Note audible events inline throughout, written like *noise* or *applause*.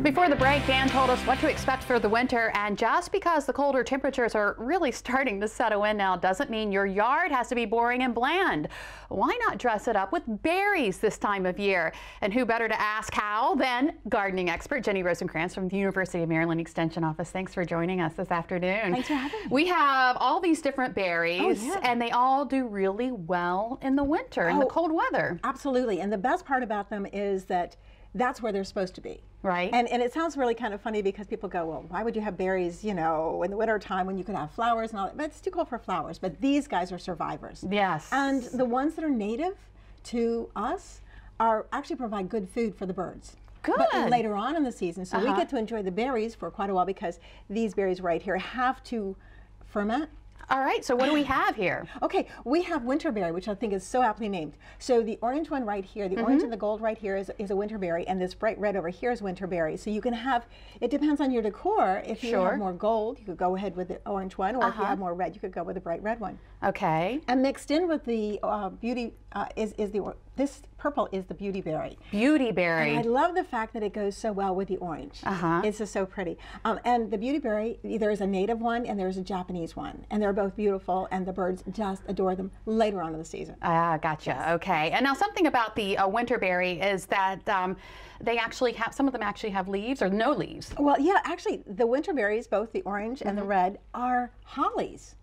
Before the break, Dan told us what to expect for the winter, and just because the colder temperatures are really *laughs* starting to settle in now doesn't mean your yard has to be boring and bland. Why not dress it up with berries this time of year? And who better to ask how than gardening expert Ginny Rosenkranz from the University of Maryland Extension Office. Thanks for joining us this afternoon. Thanks for having me. We have all these different berries, Oh, yeah. and they all do really well in the winter, in the Oh. cold weather, Absolutely. And the best part about them is that that's where they're supposed to be. right? And, and it sounds really kind of funny because people go, well, why would you have berries, you know, in the winter time when you could have flowers and all that? But it's too cold for flowers. But these guys are survivors. yes. And the ones that are native to us are actually provide good food for the birds. But Good. later on in the season, so we Uh-huh. get to enjoy the berries for quite a while because these berries right here have to ferment all right, so what do we have here? *gasps* Okay, we have winterberry, which I think is so aptly named. So the orange one right here, the orange and the gold right here is, is a winterberry, and this bright red over here is winterberry. So you can have, it depends on your decor. If you Sure. have more gold, you could go ahead with the orange one, or if you Uh-huh. have more red, you could go with the bright red one. Okay. And mixed in with the uh, beauty uh, is, is the, this purple is the beauty berry. Beauty berry. I love the fact that it goes so well with the orange. Uh-huh. It's just so pretty. Um, and the beauty berry, there is a native one and there's a Japanese one. And they're both beautiful and the birds just adore them later on in the season. Ah, gotcha. Okay. And now something about the uh, winter berry is that um, they actually have, some of them actually have leaves or no leaves. Well, yeah, actually, the winter berries, both the orange and Mm-hmm. the red, are hollies.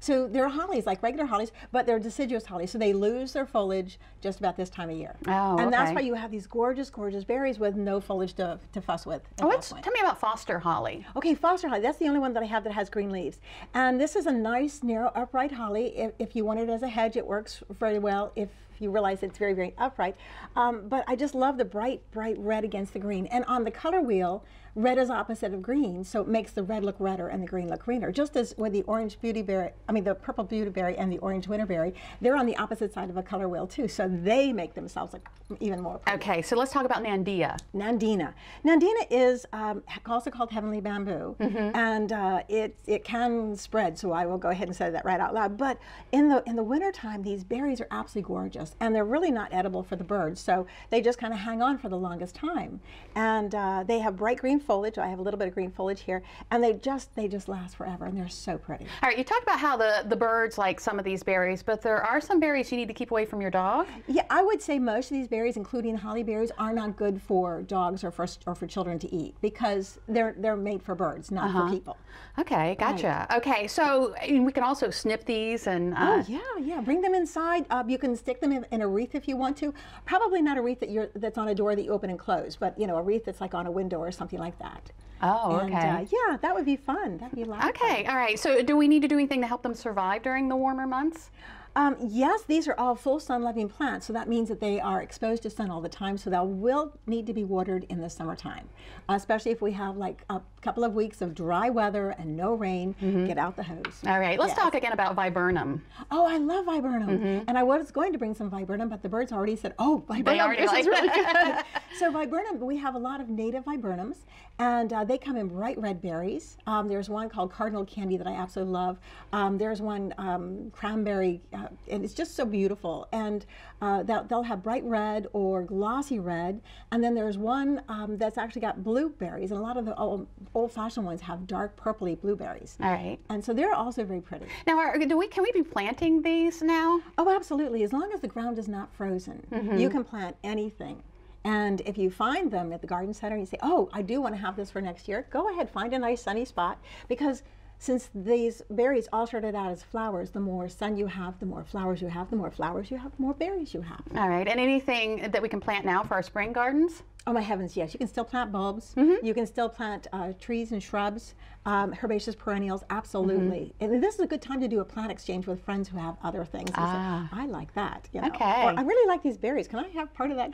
So they're hollies, like regular hollies, but they're deciduous hollies. So they lose their foliage just about this time of year. Oh, and that's okay. why you have these gorgeous, gorgeous berries with no foliage to, to fuss with. Oh, tell me about Foster holly. Okay, Foster holly. That's the only one that I have that has green leaves. And this is a nice, narrow, upright holly. If, if you want it as a hedge, it works very well if you realize it's very, very upright. Um, but I just love the bright, bright red against the green. And on the color wheel, red is opposite of green, so it makes the red look redder and the green look greener. Just as with the orange beautyberry, I mean the purple beautyberry and the orange winterberry, they're on the opposite side of a color wheel too, so they make themselves look even more pretty. Okay, so let's talk about Nandia. Nandina. Nandina is um, also called heavenly bamboo, and uh, it it can spread. So I will go ahead and say that right out loud. But in the in the wintertime, these berries are absolutely gorgeous, and they're really not edible for the birds. So they just kind of hang on for the longest time, and uh, they have bright green foliage. I have a little bit of green foliage here, and they just they just last forever, and they're so pretty. All right, you talked about how the, the birds like some of these berries, but there are some berries you need to keep away from your dog. Yeah, I would say most of these berries, including holly berries, are not good for dogs or for or for children to eat because they're they're made for birds, not for people. Okay, gotcha. Okay, so we can also snip these and. Uh, Oh yeah, yeah. Bring them inside. Uh, you can stick them in, in a wreath if you want to. Probably not a wreath that you're that's on a door that you open and close, but you know a wreath that's like on a window or something like that. Oh, And, okay. uh, yeah, that would be fun. That'd be a lot. Okay, all right. So, do we need to do anything to help them survive during the warmer months? Um, yes, these are all full sun-loving plants, so that means that they are exposed to sun all the time. So they will need to be watered in the summertime, especially if we have like a couple of weeks of dry weather and no rain. Get out the hose. All right, let's Yes. talk again about viburnum. Oh, I love viburnum. And I was going to bring some viburnum, but the birds already said, oh, viburnum, already this like is really good. *laughs* so viburnum, we have a lot of native viburnums, and uh, they come in bright red berries. Um, there's one called cardinal candy that I absolutely love. Um, there's one um, cranberry, uh, and it's just so beautiful. And uh, they'll, they'll have bright red or glossy red. And then there's one um, that's actually got blueberries, and a lot of the old, old-fashioned ones have dark purpley blueberries. All right. And so they're also very pretty. Now, are, do we can we be planting these now? Oh, absolutely. As long as the ground is not frozen, you can plant anything. And if you find them at the garden center and you say, oh, I do want to have this for next year, go ahead, find a nice sunny spot because since these berries all started out as flowers, the more sun you have, the more flowers you have, the more flowers you have, the more berries you have. All right, and anything that we can plant now for our spring gardens? Oh my heavens, yes. You can still plant bulbs. You can still plant uh, trees and shrubs, um, herbaceous perennials, absolutely. And this is a good time to do a plant exchange with friends who have other things. and say, Ah. I like that. You know? Okay. Or, I really like these berries. Can I have part of that?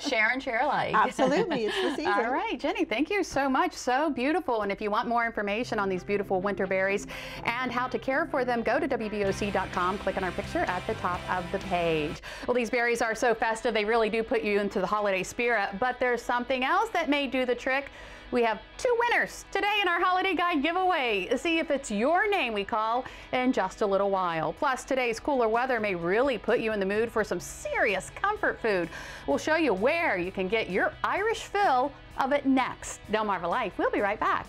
too?" *laughs* share and share alike. *laughs* Absolutely, it's the season. All right, Ginny, thank you so much. So beautiful. And if you want more information on these beautiful winter berries and how to care for them, go to WBOC.com, click on our picture at the top of the page. Well, these berries are so festive, they really do put you into the holiday spirit. But there's something else that may do the trick. We have two winners today in our Holiday Guide giveaway. See if it's your name we call in just a little while. Plus, today's cooler weather may really put you in the mood for some serious comfort food. We'll show you where you can get your Irish fill of it next. Delmarva Life, we'll be right back.